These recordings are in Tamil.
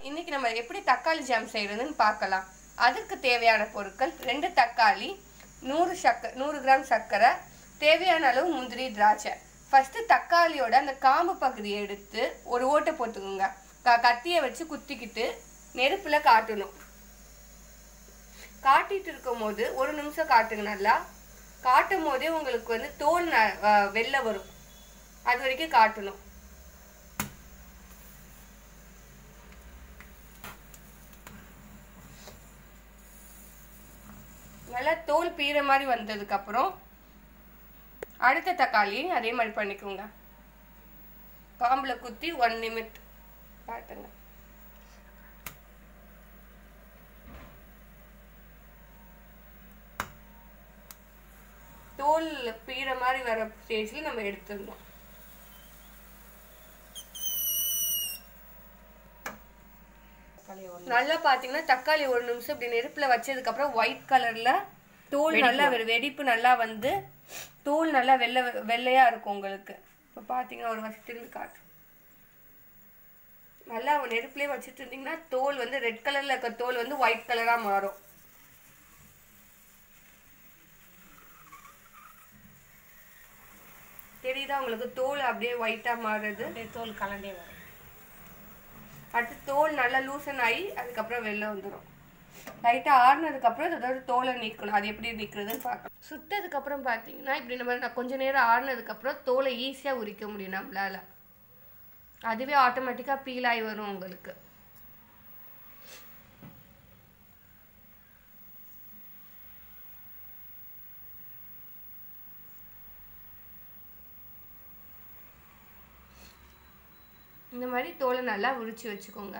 இன்னைக்கு நம்ம எப்படி தக்காளி ஜாம் செய்யறதுன்னு பார்க்கலாம். அதுக்கு தேவையான பொருட்கள் ரெண்டு தக்காளி நூறு சக்க நூறு கிராம் சர்க்கரை தேவையான அளவு முந்திரி திராட்சை. ஃபஸ்ட்டு தக்காளியோட அந்த காம்பு பகுதியை எடுத்து ஒரு ஓட்டை போட்டுக்கோங்க. க கத்தியை வச்சு குத்திக்கிட்டு நெருப்பில் காட்டணும். காட்டிட்டு இருக்கும் போது ஒரு நிமிஷம் காட்டுங்க நல்லா. காட்டும் போதே உங்களுக்கு வந்து தோல் ந- வெளில வரும். அது வரைக்கும் காட்டணும். நல்லா தோல் பீற மாதிரி வந்ததுக்கப்புறம் அடுத்த தக்காளி அதே மாதிரி பண்ணிக்கோங்க. காம்பில் குத்தி ஒன் நிமிட் பாட்டுங்க தோல் பீற மாதிரி வர ஸ்டேஜில் நம்ம எடுத்துடணும். நல்லா பார்த்தீங்கன்னா தக்காளி ஒரு நிமிஷம் இப்படி நெருப்பில் வச்சதுக்கப்புறம் ஒயிட் கலரில் தோல் நல்லா வெடிப்பு நல்லா வந்து தோல் நல்லா வெள்ளை வெள்ளையாக இருக்கும் உங்களுக்கு. இப்போ பார்த்தீங்கன்னா ஒரு வருஷம் திரும்பி காட்டு. நல்லா நெருப்புலேயே வச்சுட்டு இருந்தீங்கன்னா தோல் வந்து ரெட் கலரில் இருக்க தோல் வந்து ஒயிட் கலராக மாறும். தெரியுதா உங்களுக்கு? தோல் அப்படியே ஒயிட்டாக மாறுறது? தோல் கலண்டே வரும். அடுத்து தோல் நல்லா லூசன் ஆகி அதுக்கப்புறம் வெளில வந்துடும் லைட்டாக ஆறுனதுக்கப்புறம் அதோட தோலை நீக்கணும். அது எப்படி நீக்கிறதுன்னு பார்க்கணும் சுட்டதுக்கப்புறம் பார்த்தீங்கன்னா இப்படி நம்ம நான் கொஞ்ச நேரம் ஆறுனதுக்கப்புறம் தோலை ஈஸியாக உரிக்க முடியும் நம்மளால். அதுவே ஆட்டோமேட்டிக்காக பீல் ஆகி வரும் உங்களுக்கு. இந்த மாதிரி தோலை நல்லா உரிச்சு வச்சுக்கோங்க.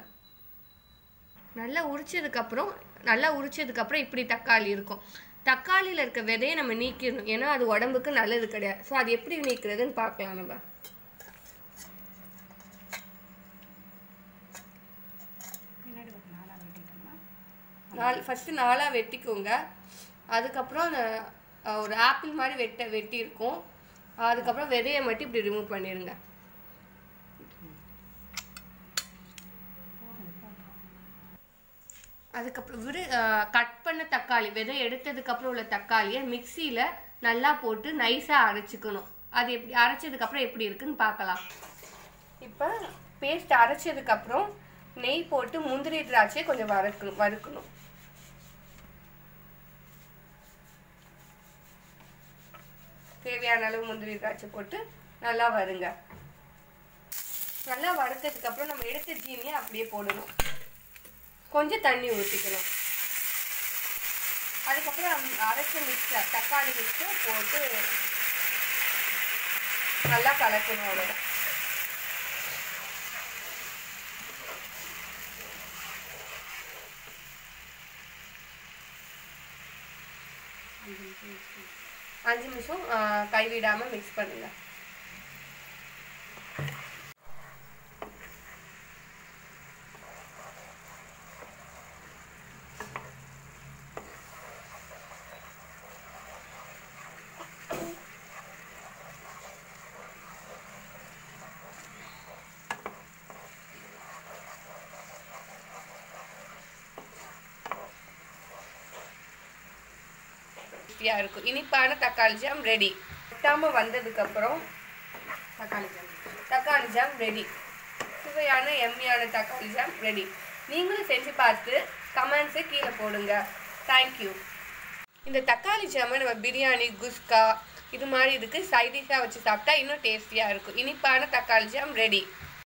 நல்லா உரிச்சதுக்கப்புறம் நல்லா உரிச்சதுக்கப்புறம் இப்படி தக்காளி இருக்கும். தக்காளியில் இருக்க விதையை நம்ம நீக்கிடணும். ஏன்னா அது உடம்புக்கு நல்லது கிடையாது. ஸோ அது எப்படி நீக்கிறதுன்னு பார்க்கலாம் நம்ம. நாலு ஃபஸ்ட்டு நாலாக வெட்டிக்கோங்க. அதுக்கப்புறம் அந்த ஒரு ஆப்பிள் மாதிரி வெட்ட வெட்டியிருக்கும். அதுக்கப்புறம் விதையை மட்டும் இப்படி ரிமூவ் பண்ணிடுங்க. அதுக்கப்புறம் விரு கட் பண்ண தக்காளி விதை எடுத்ததுக்கப்புறம் உள்ள தக்காளியை மிக்சியில் நல்லா போட்டு நைஸாக அரைச்சிக்கணும். அது எப்படி அரைச்சதுக்கப்புறம் எப்படி இருக்குன்னு பார்க்கலாம். இப்போ பேஸ்ட் அரைச்சதுக்கப்புறம் நெய் போட்டு முந்திரி திராட்சையை கொஞ்சம் வறுக்கணும் வறுக்கணும். தேவையான அளவு முந்திரி திராட்சை போட்டு நல்லா வருங்க நல்லா வறுத்ததுக்கப்புறம் நம்ம எடுத்த ஜீனியை அப்படியே போடணும். கொஞ்சம் தண்ணி ஊற்றிக்கணும் அதுக்கப்புறம் அரைச்ச மிக்சர் தக்காளி மிக்சர் போட்டு நல்லா கலக்கணும் அவ்வளோ அஞ்சு நிமிஷம் கைவிடாமல் மிக்ஸ் பண்ணுங்கள் டேஸ்டியாக இருக்கும். இனிப்பான தக்காளி ஜாம் ரெடி ஒட்டாமல் வந்ததுக்கப்புறம் தக்காளி ஜாம். தக்காளி ஜாம் ரெடி சுவையான எம்மியான தக்காளி ஜாம் ரெடி நீங்களும் செஞ்சு பார்த்து கமெண்ட்ஸை கீழே போடுங்க. தேங்க்யூ இந்த தக்காளி ஜாமை நம்ம பிரியாணி குஸ்கா இது மாதிரி இதுக்கு சைடிஷாக வச்சு சாப்பிட்டா இன்னும் டேஸ்டியாக இருக்கும். இனிப்பான தக்காளி ஜாம் ரெடி